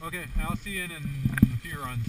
Okay, I'll see you in, a few runs.